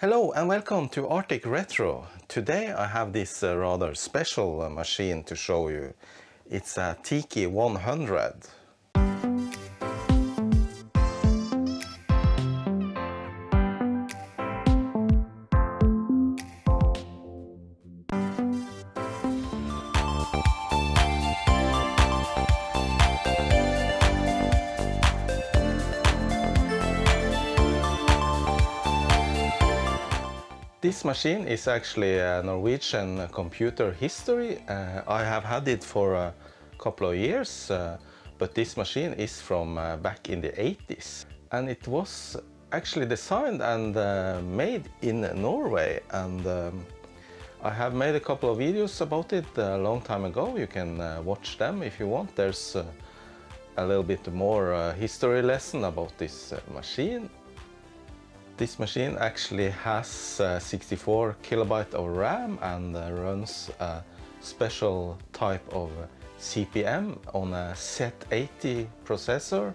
Hello and welcome to Arctic Retro. Today I have this uh, rather special uh, machine to show you. It's a Tiki 100. Machine is actually a Norwegian computer history. Uh, I have had it for a couple of years, uh, but this machine is from uh, back in the 80s. And it was actually designed and uh, made in Norway. And um, I have made a couple of videos about it a long time ago. You can uh, watch them if you want. There's uh, a little bit more history lesson about this machine. This machine actually has uh, 64 kilobyte of RAM and uh, runs a special type of CP/M on a Z80 processor.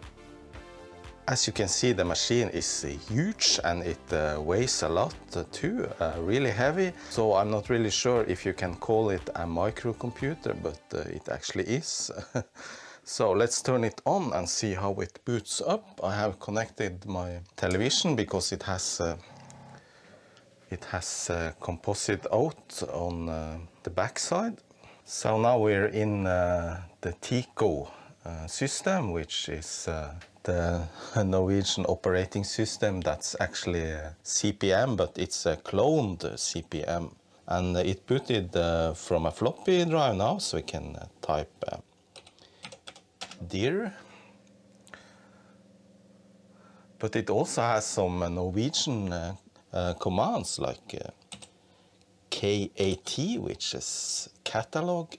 As you can see the machine is huge and it uh, weighs a lot too, uh, really heavy. So I'm not really sure if you can call it a microcomputer, but uh, it actually is. So let's turn it on and see how it boots up. I have connected my television because it has uh, it has uh, composite out on uh, the backside. So now we're in uh, the Tico uh, system, which is the Norwegian operating system that's actually CP/M, but it's a cloned CP/M. And it booted from a floppy drive now, so we can type dir. But it also has some uh, Norwegian uh, uh, commands like KAT, which is catalog.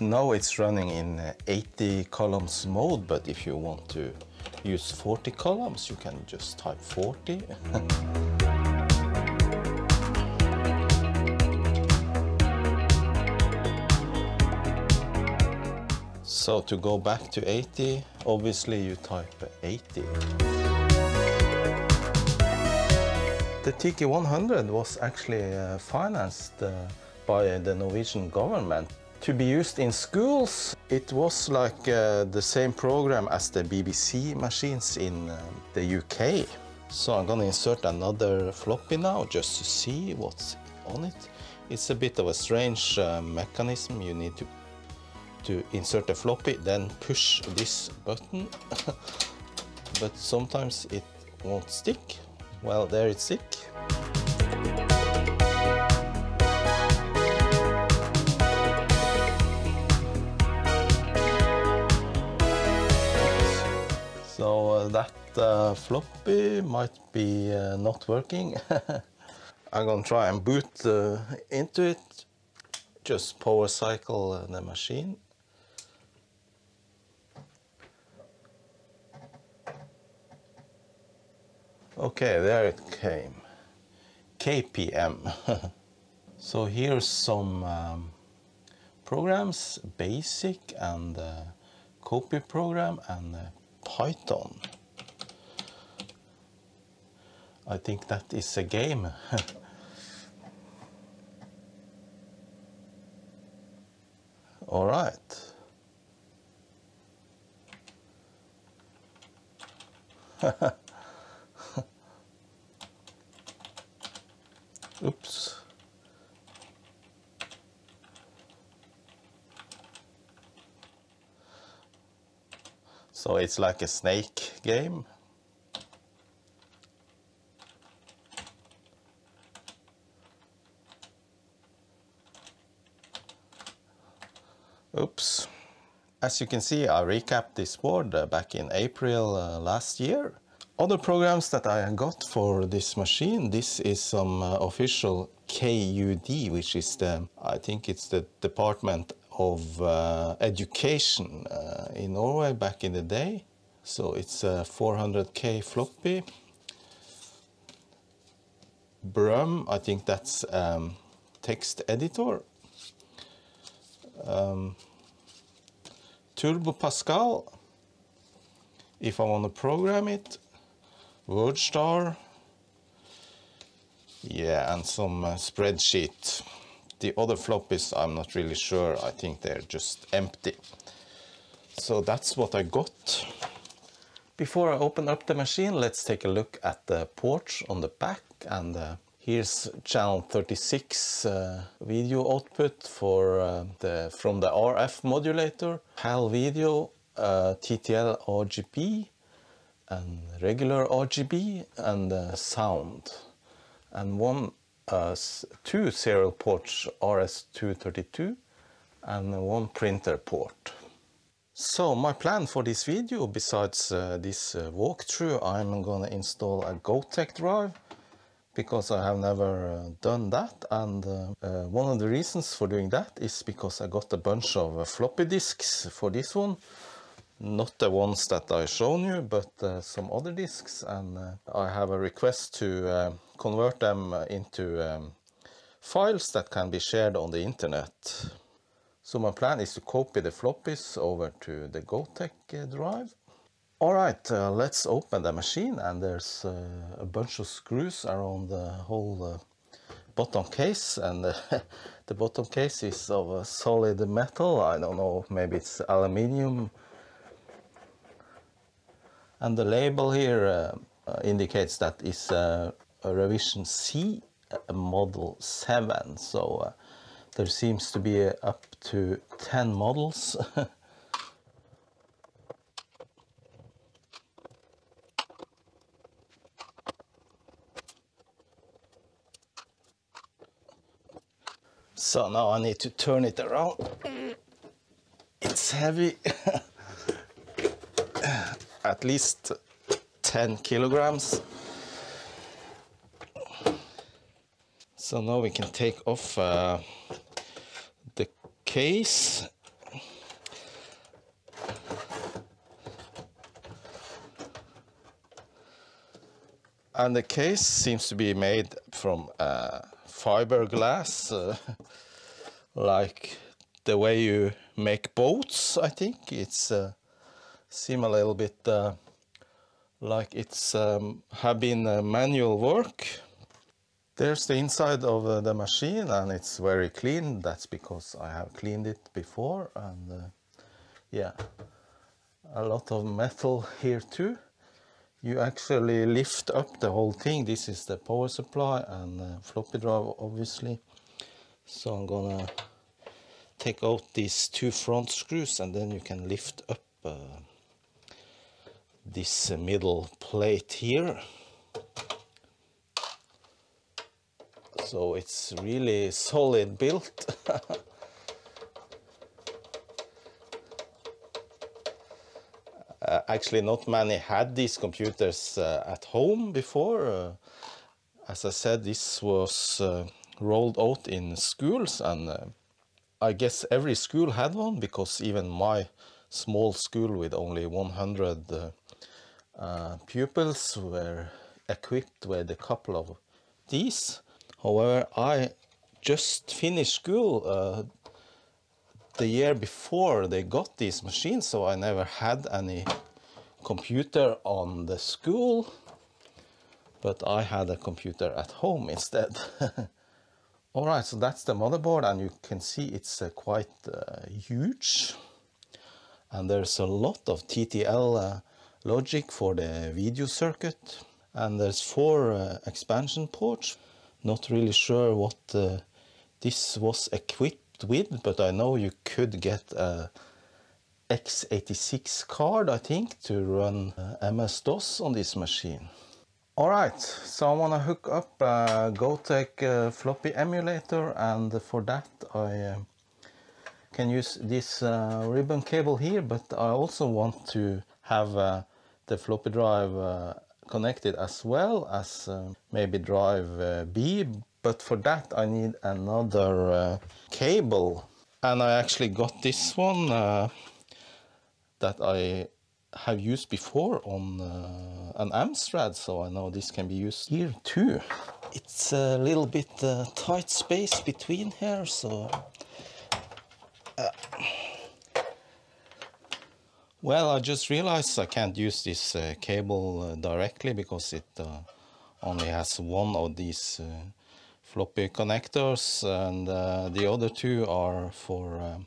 Now it's running in uh, 80 columns mode, but if you want to use 40 columns, you can just type 40. So to go back to 80, obviously you type 80. The Tiki 100 was actually uh, financed uh, by the Norwegian government. To be used in schools, it was like uh, the same program as the BBC machines in uh, the UK. So I'm gonna insert another floppy now just to see what's on it. It's a bit of a strange uh, mechanism. You need to to insert a floppy, then push this button. but sometimes it won't stick. Well, there it's stick. So uh, that uh, floppy might be uh, not working. I'm gonna try and boot uh, into it. Just power cycle uh, the machine. Okay, there it came. KPM. so here's some um, programs, basic and uh, copy program and uh, Python. I think that is a game. All right. Oops. So it's like a snake game. Oops. As you can see, I recapped this board uh, back in April uh, last year. Other programs that I got for this machine, this is some uh, official KUD, which is the, I think it's the Department of uh, Education uh, in Norway back in the day. So it's a 400K floppy. Brum, I think that's um, text editor. Um, Turbo Pascal, if I want to program it, WordStar, yeah, and some uh, spreadsheet. The other floppies, I'm not really sure. I think they're just empty. So that's what I got. Before I open up the machine, let's take a look at the ports on the back. And uh, here's channel 36 uh, video output for uh, the from the RF modulator, PAL video, uh, TTL RGB, and regular RGB, and uh, sound. And one, uh, two serial ports RS232, and one printer port. So my plan for this video, besides uh, this uh, walkthrough, I'm gonna install a Gotek drive because I have never uh, done that and uh, one of the reasons for doing that is because I got a bunch of floppy disks for this one not the ones that I've shown you but some other disks and I have a request to convert them into um, files that can be shared on the internet so my plan is to copy the floppies over to the Gotek uh, drive. Alright, uh, let's open the machine and there's uh, a bunch of screws around the whole uh, bottom case and the bottom case is of solid metal, I don't know, maybe it's aluminium. And the label here uh, uh, indicates that it's a revision C model 7, so there seems to be up to 10 models. so now I need to turn it around. It's heavy. At least 10 kilograms. So now we can take off uh, case. And the case seems to be made from uh, fiberglass, uh, like the way you make boats, I think. It's uh, seem a little bit uh, like it's um, have been manual work. There's the inside of uh, the machine and it's very clean. That's because I have cleaned it before and uh, yeah, a lot of metal here too. You actually lift up the whole thing. This is the power supply and uh, floppy drive obviously. So I'm gonna take out these two front screws and then you can lift up uh, this middle plate here. so it's really solid built. uh, actually not many had these computers uh, at home before. Uh, as I said, this was uh, rolled out in schools and uh, I guess every school had one because even my small school with only 100 uh, pupils were equipped with a couple of these. However, I just finished school uh, the year before they got these machines, so I never had any computer on the school, but I had a computer at home instead. Alright, so that's the motherboard and you can see it's uh, quite uh, huge. And there's a lot of TTL uh, logic for the video circuit. And there's four uh, expansion ports not really sure what uh, this was equipped with, but I know you could get a x86 card, I think, to run uh, MS-DOS on this machine. Alright, so I want to hook up a Gotek uh, floppy emulator and for that I uh, can use this uh, ribbon cable here, but I also want to have uh, the floppy drive connected as well as uh, maybe drive uh, B but for that I need another uh, cable and I actually got this one uh, that I have used before on uh, an Amstrad so I know this can be used here too. It's a little bit uh, tight space between here so Well, I just realized I can't use this uh, cable uh, directly because it uh, only has one of these uh, floppy connectors and uh, the other two are for um,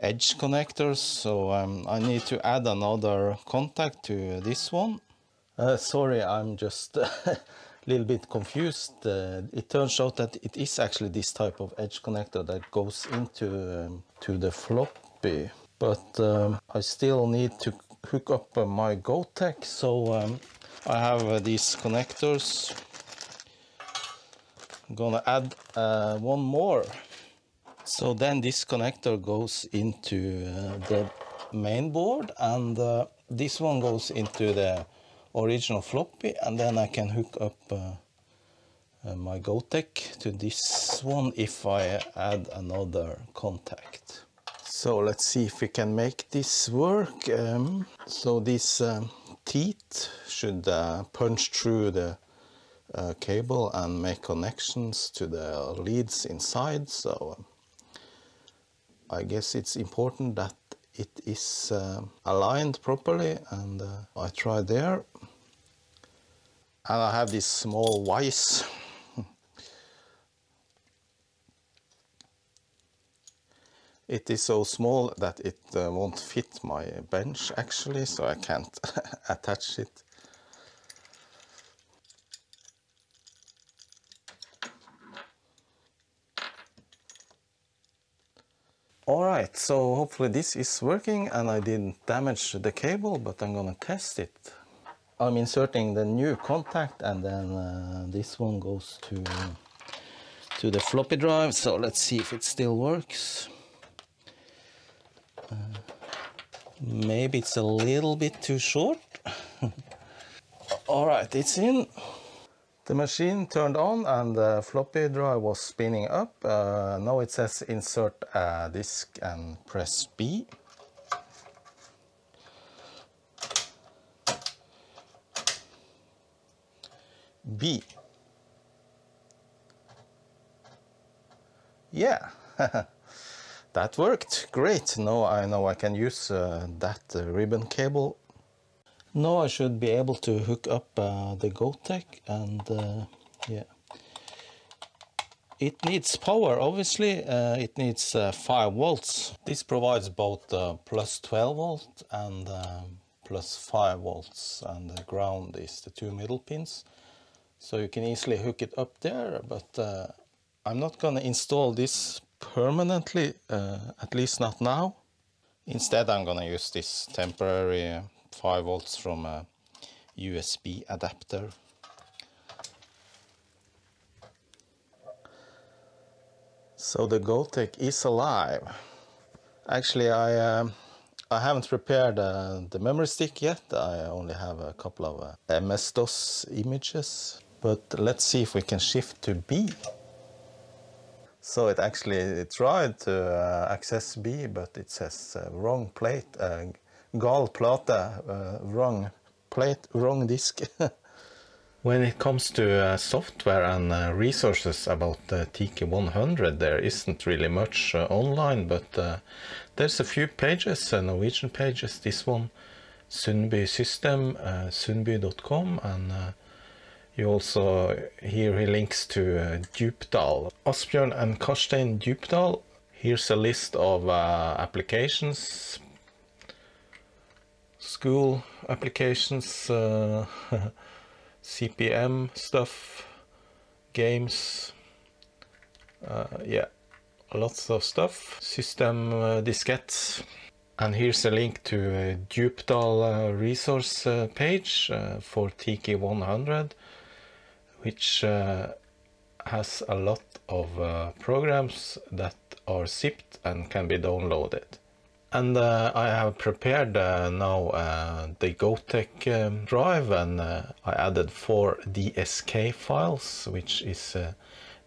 edge connectors so um, I need to add another contact to this one. Uh, sorry, I'm just a little bit confused. it turns out that it is actually this type of edge connector that goes into um, to the floppy but um, I still need to hook up uh, my Gotek so um, I have uh, these connectors I'm gonna add uh, one more so then this connector goes into uh, the main board and uh, this one goes into the original floppy and then I can hook up uh, my Gotek to this one if I add another contact. So let's see if we can make this work. Um, so these um, teeth should uh, punch through the uh, cable and make connections to the leads inside. So um, I guess it's important that it is uh, aligned properly and uh, I try there. And I have this small vise It is so small that it uh, won't fit my bench actually, so I can't attach it. Alright, so hopefully this is working and I didn't damage the cable, but I'm gonna test it. I'm inserting the new contact and then uh, this one goes to, to the floppy drive, so let's see if it still works. Maybe it's a little bit too short. All right, it's in. The machine turned on and the floppy drive was spinning up. Uh, now it says insert a disk and press B. B. Yeah. That worked great. Now I know I can use uh, that uh, ribbon cable. Now I should be able to hook up uh, the Gotek and uh, yeah. It needs power, obviously. Uh, it needs uh, 5 volts. This provides both plus 12 volt and plus 5 volts and the ground is the two middle pins. So you can easily hook it up there, but I'm not gonna install this permanently, uh, at least not now. Instead I'm gonna use this temporary 5 volts from a USB adapter. So the Gotek is alive. Actually I um, I haven't prepared uh, the memory stick yet. I only have a couple of uh, MS-DOS images. But let's see if we can shift to B. So it actually tried to uh, access B, but it says uh, wrong plate, uh, gal uh, wrong plate, wrong disk. when it comes to uh, software and uh, resources about the Tiki 100, there isn't really much online, but there's a few pages, Norwegian pages. This one, Sundby System, sundby.com, and you also here he links to uh, Djupdal. Asbjørn and Karstein Djupdal. Here's a list of uh, applications, school applications, uh, CP/M stuff, games, uh, yeah, lots of stuff, system uh, diskettes. And here's a link to a Djupdal uh, resource uh, page uh, for Tiki 100 which uh, has a lot of uh, programs that are zipped and can be downloaded. And uh, I have prepared uh, now uh, the Gotek um, drive and uh, I added four DSK files, which is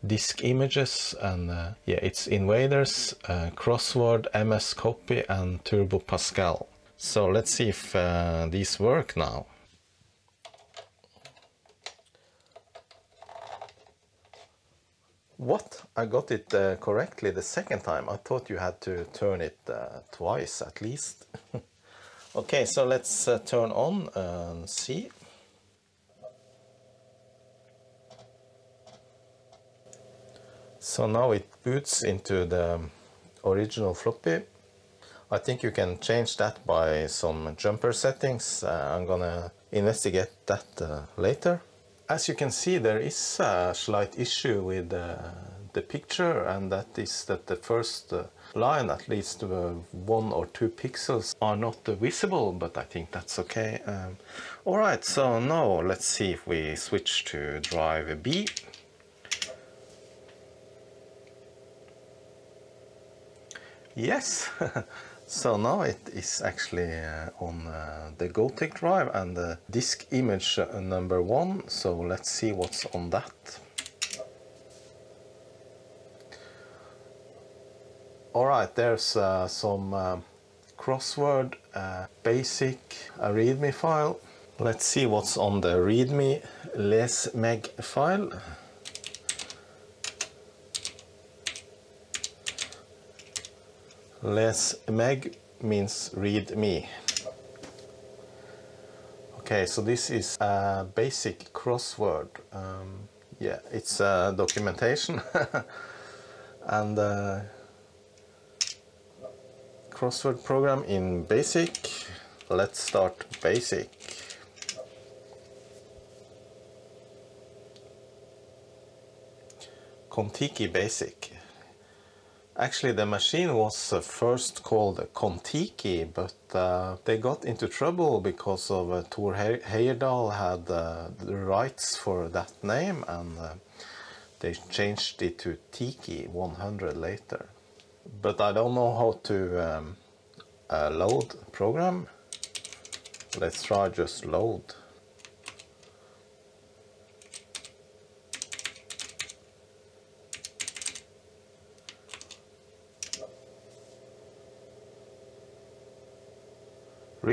disk images and yeah, it's Invaders, Crossword, MS Copy and Turbo Pascal. So let's see if these work now. What? I got it uh, correctly the second time. I thought you had to turn it uh, twice at least. Okay, so let's uh, turn on and see. So now it boots into the original floppy. I think you can change that by some jumper settings. Uh, I'm gonna investigate that uh, later. As you can see there is a slight issue with uh, the picture and that is that the first uh, line at least uh, one or two pixels are not visible but I think that's okay. Um, Alright so now let's see if we switch to drive B. Yes, so now it is actually uh, on uh, the Gotek drive and the disk image uh, number one. So let's see what's on that. Alright, there's uh, some uh, crossword, uh, basic, readme file. Let's see what's on the readme lesmeg file. Les meg means read me. Okay, so this is a basic crossword. Um, yeah, it's a documentation and a crossword program in basic. Let's start basic. Kontiki basic. Actually, the machine was uh, first called Kontiki, but uh, they got into trouble because of uh, Thor He Heyerdahl had uh, the rights for that name and uh, they changed it to Tiki 100 later. But I don't know how to um, uh, load program. Let's try just load.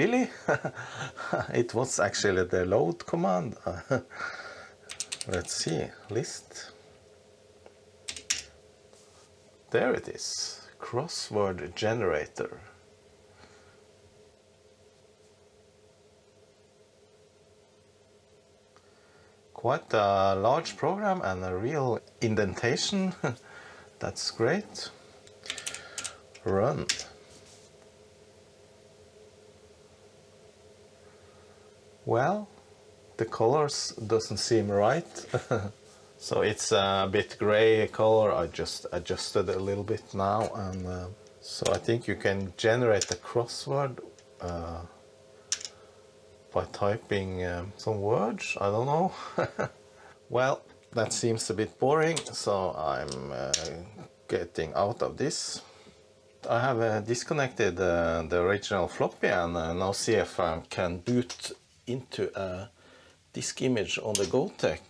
Really? it was actually the load command. Let's see, list. There it is, crossword generator. Quite a large program and a real indentation. That's great. Run. Well, the colors doesn't seem right. so it's a bit gray color. I just adjusted a little bit now. And uh, so I think you can generate a crossword uh, by typing um, some words. I don't know. well, that seems a bit boring. So I'm uh, getting out of this. I have uh, disconnected uh, the original floppy and uh, now see if I can boot into a disk image on the Gotek.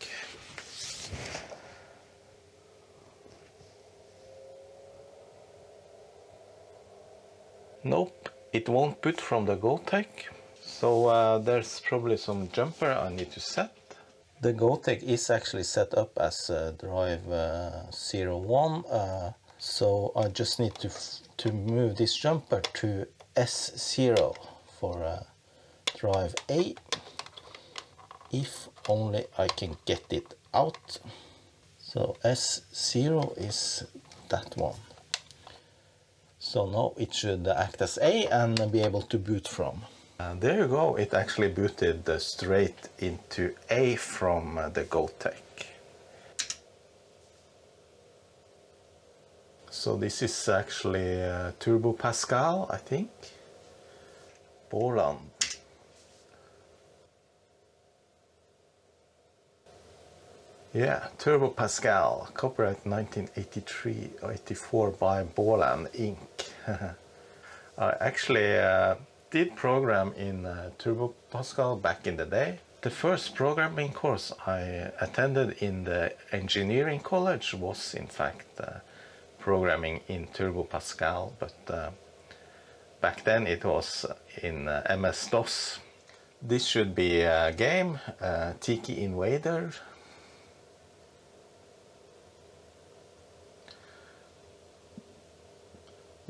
Nope, it won't boot from the Gotek. So uh, there's probably some jumper I need to set. The Gotek is actually set up as uh, drive uh, 01. Uh, so I just need to, to move this jumper to S0 for uh, drive A. If only I can get it out. So S0 is that one. So now it should act as A and be able to boot from. And there you go. It actually booted straight into A from the Gotek so this is actually uh, Turbo Pascal I think. Borland Yeah, Turbo Pascal, copyright 1983-84 by Borland Inc. I actually uh, did program in uh, Turbo Pascal back in the day. The first programming course I attended in the engineering college was in fact uh, programming in Turbo Pascal, but uh, back then it was in uh, MS-DOS. This should be a game, uh, Tiki Invader,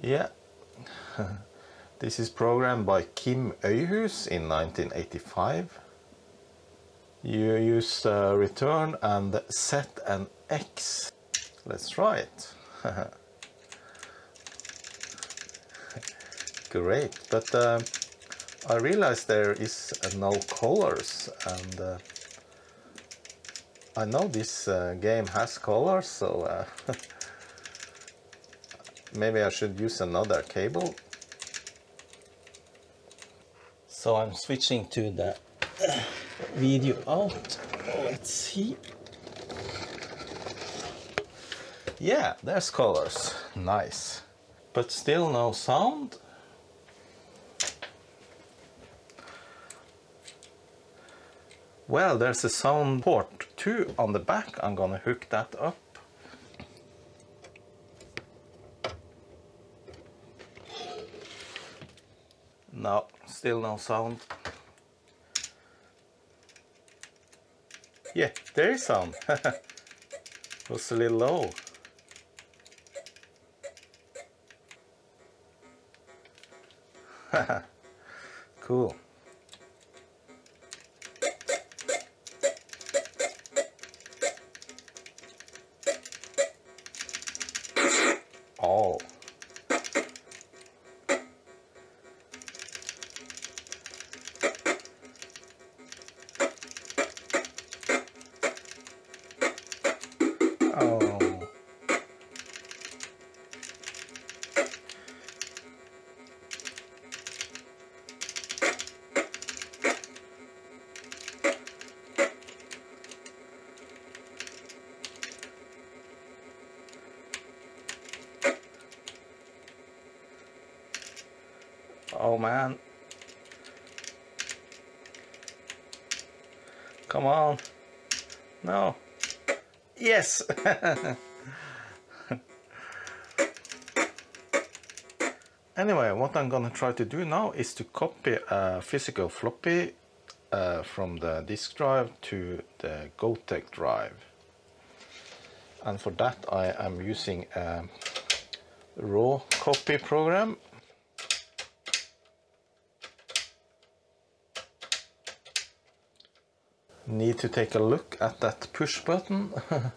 Yeah, This is programmed by Kim Øyhus in 1985. You use uh, return and set an X. Let's try it. Great, but uh, I realize there is uh, no colors and uh, I know this uh, game has colors so uh, maybe I should use another cable. So I'm switching to the video out. Let's see. Yeah, there's colors. Nice. But still no sound. Well, there's a sound port too on the back. I'm gonna hook that up. No, still no sound. Yeah, there is sound. was a little low. cool. Oh man. Come on. No. Yes. anyway, what I'm gonna try to do now is to copy a physical floppy uh, from the disk drive to the Gotek drive. And for that I am using a raw copy program need to take a look at that push button.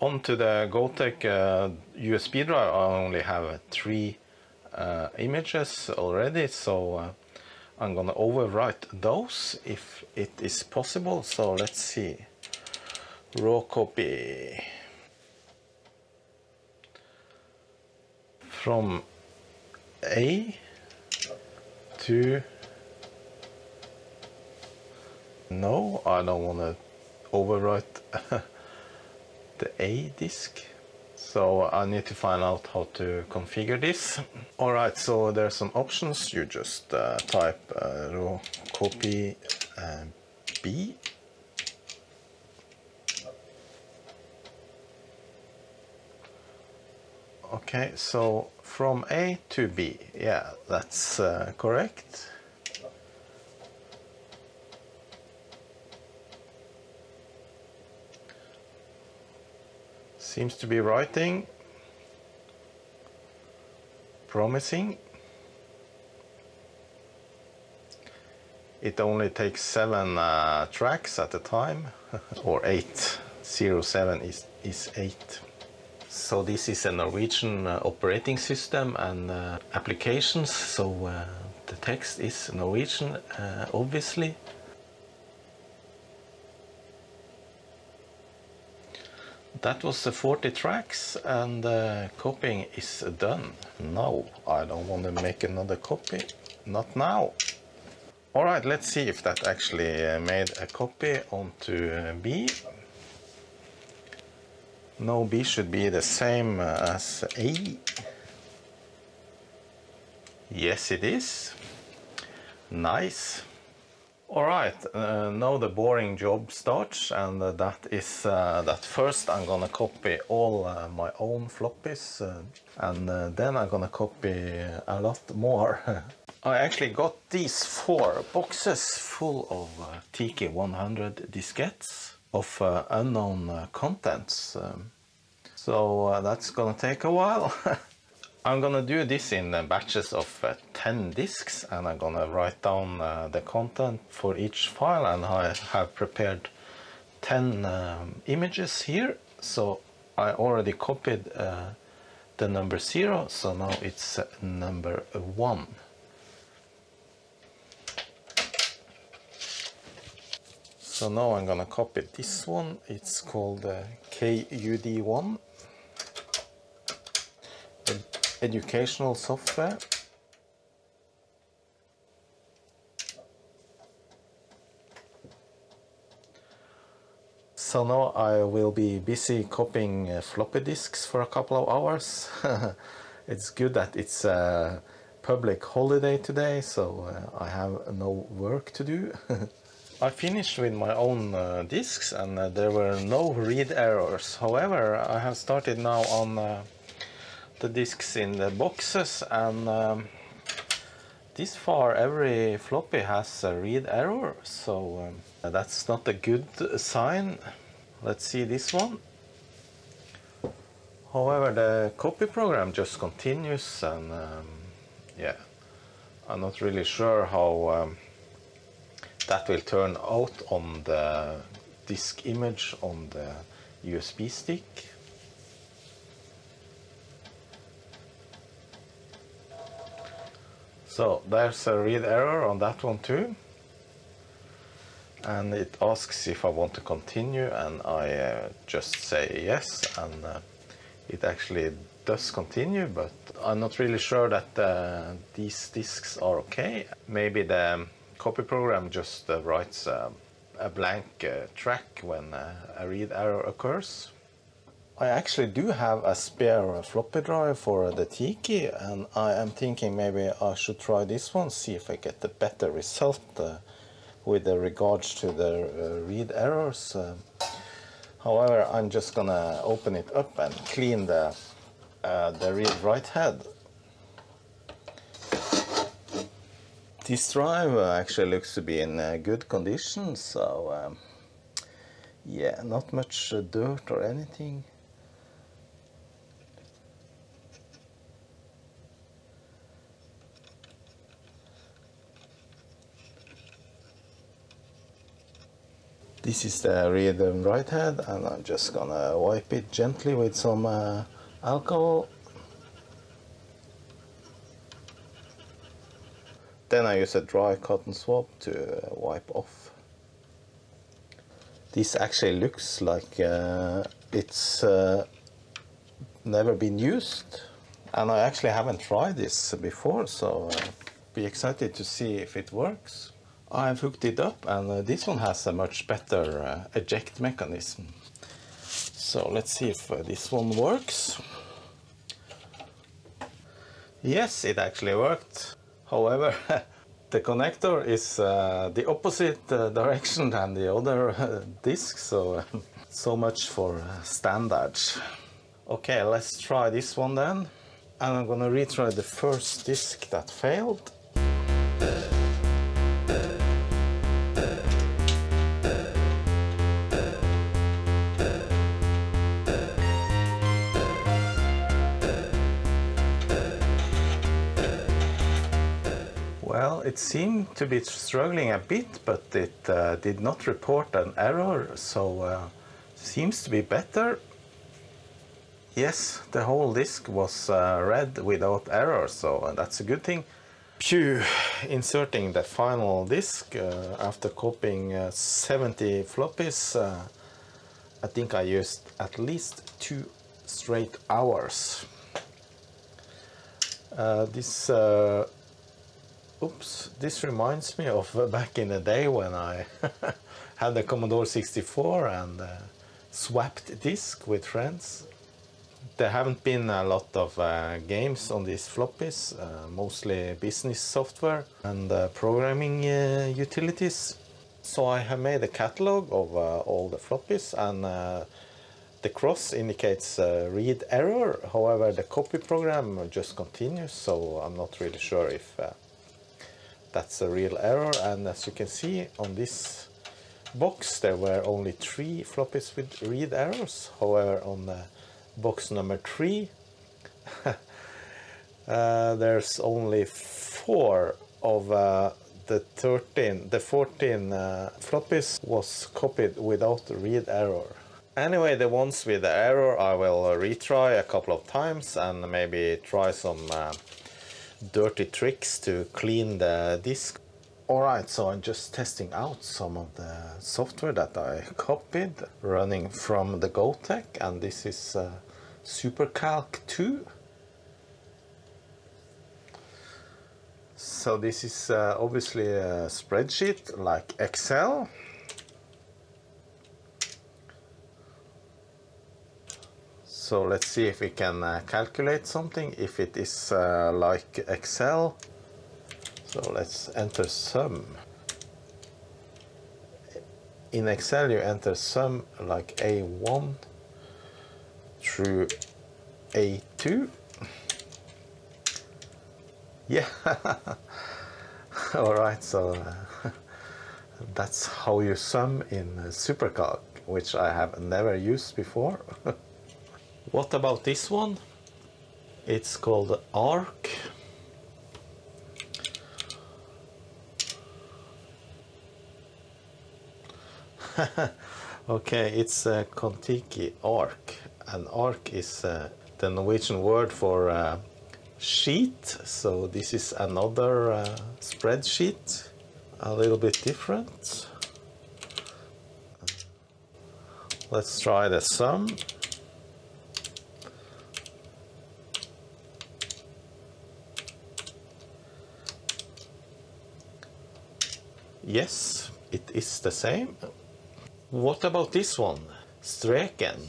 Onto the Gotek uh, USB drive I only have three uh, images already so uh, I'm gonna overwrite those if it is possible. So let's see. Raw copy. From A to no, I don't want to overwrite the A disk. So I need to find out how to configure this. Alright, so there's some options. You just uh, type uh, raw copy uh, B. Okay, so from A to B. Yeah, that's uh, correct. Seems to be writing. Promising. It only takes seven uh, tracks at a time, or eight. Zero seven is, is eight. So this is a Norwegian uh, operating system and uh, applications, so uh, the text is Norwegian, uh, obviously. That was the 40 tracks and uh, copying is done. No, I don't want to make another copy. Not now. Alright, let's see if that actually uh, made a copy onto uh, B. No, B should be the same uh, as A. Yes, it is. Nice. All right, uh, now the boring job starts and uh, that is uh, that first I'm gonna copy all uh, my own floppies uh, and uh, then I'm gonna copy a lot more. I actually got these four boxes full of Tiki 100 diskettes of unknown contents. Um, so that's gonna take a while. I'm gonna do this in uh, batches of uh, 10 disks and I'm gonna write down uh, the content for each file and I have prepared 10 um, images here. So I already copied uh, the number 0 so now it's uh, number 1 so now I'm gonna copy this one. It's called uh, KUD1 educational software. So now I will be busy copying uh, floppy disks for a couple of hours. it's good that it's a public holiday today, so uh, I have no work to do. I finished with my own uh, disks and uh, there were no read errors. However, I have started now on the disks in the boxes and um, this far every floppy has a read error so um, that's not a good sign. Let's see this one. However the copy program just continues and um, yeah I'm not really sure how um, that will turn out on the disk image on the USB stick So there's a read error on that one too. And it asks if I want to continue and I uh, just say yes and uh, it actually does continue but I'm not really sure that uh, these disks are okay. Maybe the copy program just uh, writes uh, a blank uh, track when a read error occurs. I actually do have a spare floppy drive for the Tiki and I am thinking maybe I should try this one, see if I get a better result uh, with regards to the uh, read errors. Uh, however, I'm just gonna open it up and clean the, uh, the read write head. This drive uh, actually looks to be in uh, good condition, so um, yeah, not much dirt or anything. This is the read and write head and I'm just gonna wipe it gently with some uh, alcohol. Then I use a dry cotton swab to uh, wipe off. This actually looks like uh, it's uh, never been used and I actually haven't tried this before so uh, be excited to see if it works. I've hooked it up and uh, this one has a much better uh, eject mechanism. So let's see if uh, this one works. Yes, it actually worked. However, the connector is uh, the opposite uh, direction than the other uh, disc, so so much for standards. Okay, let's try this one then. And I'm gonna retry the first disc that failed. It seemed to be struggling a bit, but it uh, did not report an error, so uh, seems to be better. Yes, the whole disk was uh, read without error, so uh, that's a good thing. Phew, inserting the final disk uh, after copying uh, 70 floppies, I think I used at least two straight hours. this Oops, this reminds me of uh, back in the day when I had the Commodore 64 and uh, swapped disk with friends. There haven't been a lot of uh, games on these floppies, uh, mostly business software and uh, programming uh, utilities. So I have made a catalog of all the floppies and the cross indicates read error. However, the copy program just continues, so I'm not really sure if that's a real error and as you can see on this box there were only three floppies with read errors however on box number three Uh, there's only four of uh, the 13, the 14 uh, floppies was copied without read error. Anyway, the ones with the error I will retry a couple of times and maybe try some uh, dirty tricks to clean the disk. Alright, so I'm just testing out some of the software that I copied running from the Gotek and this is uh, SuperCalc 2. So this is uh, obviously a spreadsheet like Excel. So let's see if we can uh, calculate something if it is uh, like Excel. So let's enter sum. In Excel you enter sum like A1 through A2. Yeah. All right, so uh, that's how you sum in SuperCalc, which I have never used before. What about this one? It's called ARK. okay, it's a Kontiki ARK, and ARK is uh, the Norwegian word for uh, sheet. So this is another uh, spreadsheet, a little bit different. Let's try the sum. Yes, it is the same. What about this one? Streken.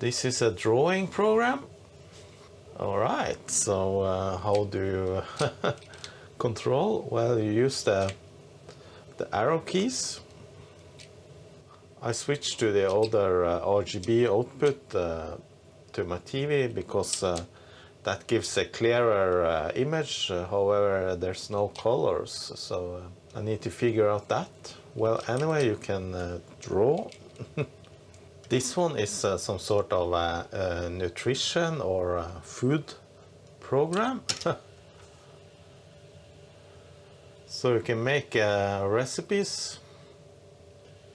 This is a drawing program. All right, so uh, how do you control? Well, you use the, the arrow keys. I switched to the other uh, RGB output uh, to my TV because uh, that gives a clearer uh, image. Uh, however, there's no colors, so I need to figure out that. Well, anyway, you can draw. This one is some sort of a, nutrition or food program. so you can make uh, recipes.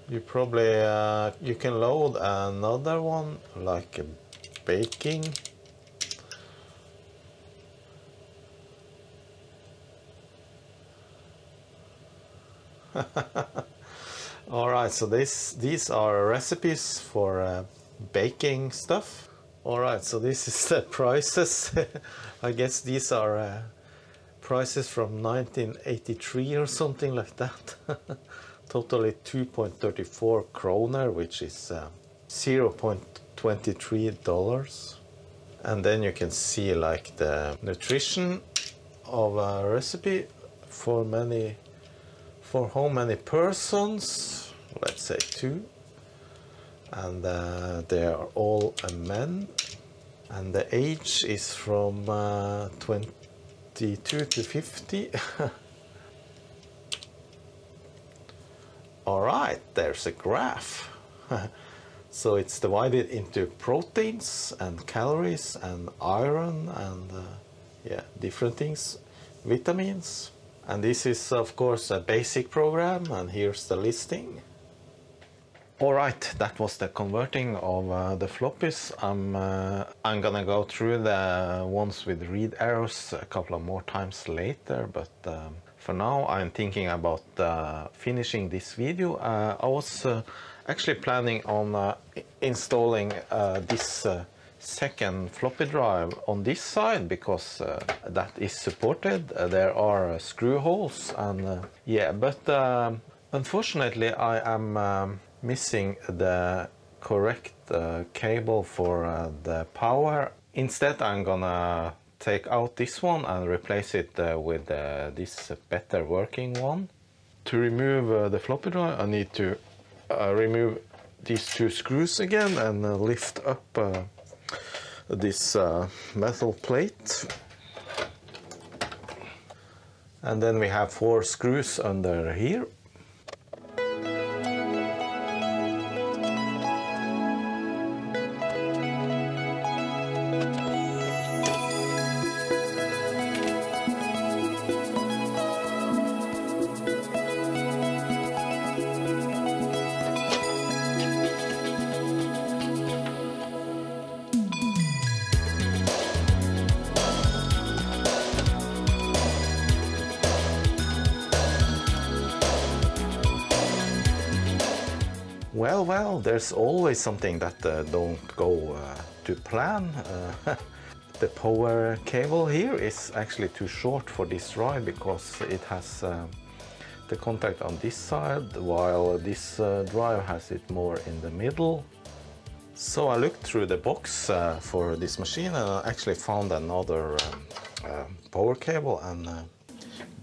You probably uh, you can load another one like baking. All right, so this these are recipes for uh, baking stuff. All right, so this is the prices. I guess these are uh, prices from 1983 or something like that. totally 2.34 kroner, which is uh, 0.2 $23 and then you can see like the nutrition of a recipe for many for how many persons let's say two. And uh, they are all men and the age is from uh, 22 to 50 all right there's a graph. so it's divided into proteins and calories and iron and uh, yeah different things vitamins and this is of course a basic program and here's the listing. Alright, that was the converting of uh, the floppies. I'm, uh, I'm gonna go through the ones with read errors a couple of more times later, but um, for now I'm thinking about uh, finishing this video. Uh, I was uh, actually planning on uh, installing this second floppy drive on this side because uh, that is supported. Uh, there are uh, screw holes and uh, yeah, but um, unfortunately I am um, missing the correct uh, cable for uh, the power. Instead I'm gonna take out this one and replace it with this better working one. To remove the floppy drive I need to Uh, remove these two screws again and uh, lift up uh, this uh, metal plate. And then we have four screws under here. Well, well, there's always something that uh, don't go uh, to plan. The power cable here is actually too short for this drive because it has uh, the contact on this side while this uh, drive has it more in the middle. So I looked through the box uh, for this machine and I actually found another um, power cable and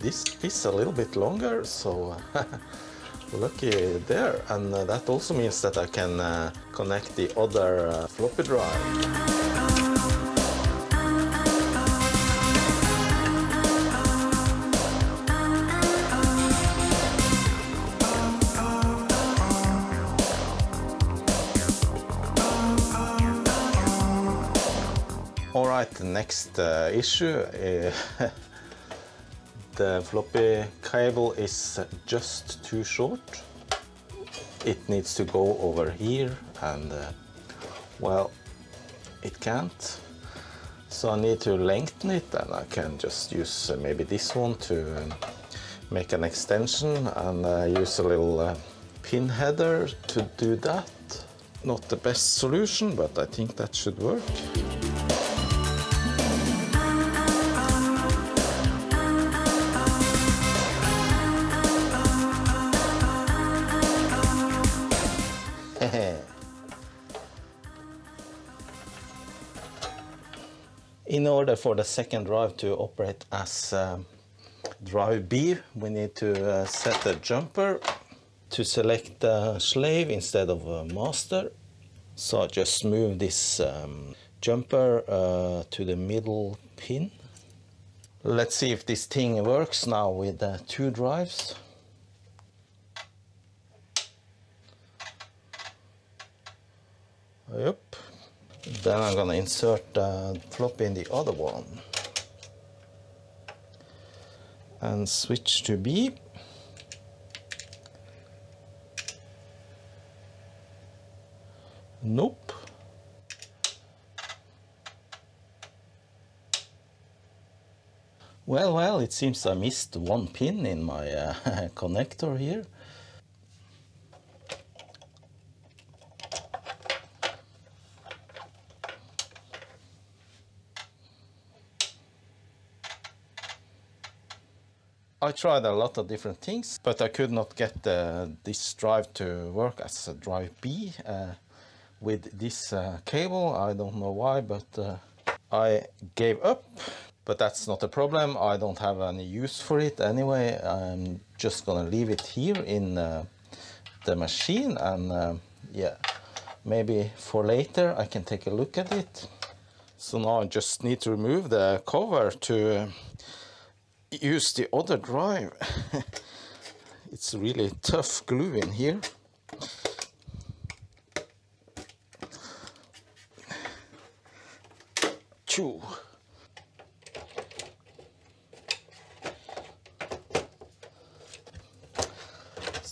this is a little bit longer so lucky there and uh, that also means that I can uh, connect the other uh, floppy drive. All right, the next uh, issue. Uh, the floppy cable is just too short. It needs to go over here and uh, well, it can't. So I need to lengthen it and I can just use uh, maybe this one to um, make an extension and uh, use a little uh, pin header to do that. Not the best solution, but I think that should work. Order for the second drive to operate as um, drive B, we need to uh, set the jumper to select the slave instead of a master. So just move this um, jumper uh, to the middle pin. Let's see if this thing works now with two drives. Yep. Then I'm gonna insert the floppy in the other one. And switch to B. Nope. Well, well, it seems I missed one pin in my uh, connector here. I tried a lot of different things, but I could not get uh, this drive to work as a drive B uh, with this uh, cable. I don't know why, but uh, I gave up. But that's not a problem. I don't have any use for it anyway. I'm just gonna leave it here in uh, the machine and uh, yeah, maybe for later I can take a look at it. So now I just need to remove the cover to use the other drive. it's really tough glue in here. Choo.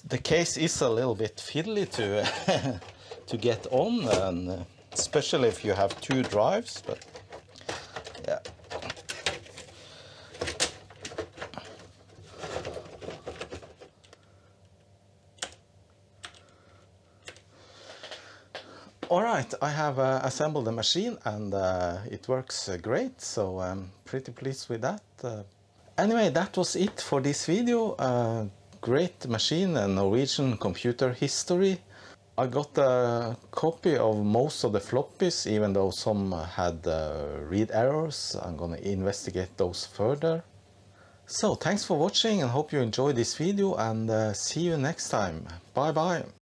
The case is a little bit fiddly to to get on, and uh, especially if you have two drives. But right, I have uh, assembled the machine and uh, it works uh, great, so I'm pretty pleased with that. Uh, anyway, that was it for this video. Uh, great machine and Norwegian computer history. I got a copy of most of the floppies, even though some had uh, read errors. I'm gonna investigate those further. So thanks for watching and hope you enjoyed this video and see you next time. Bye bye.